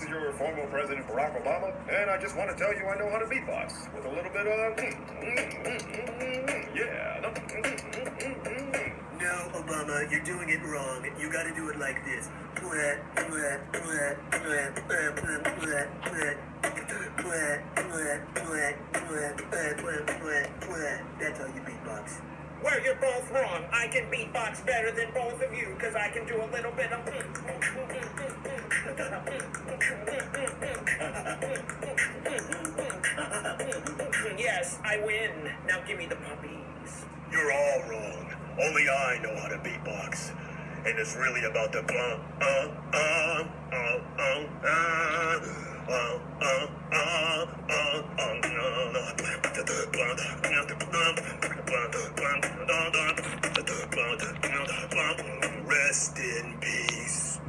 this is your former President Barack Obama, and I just want to tell you I know how to beatbox with a little bit of. Yeah. No, Obama, you're doing it wrong. You gotta do it like this. That's how you beatbox. Well, you're both wrong. I can beatbox better than both of you because I can do a little bit of. yes, I win. Now give me the puppies. You're all wrong. Only I know how to beatbox. And it's really about the blah, uh, uh, uh, uh, uh. Uh, uh, uh, uh, uh, uh, Rest in peace.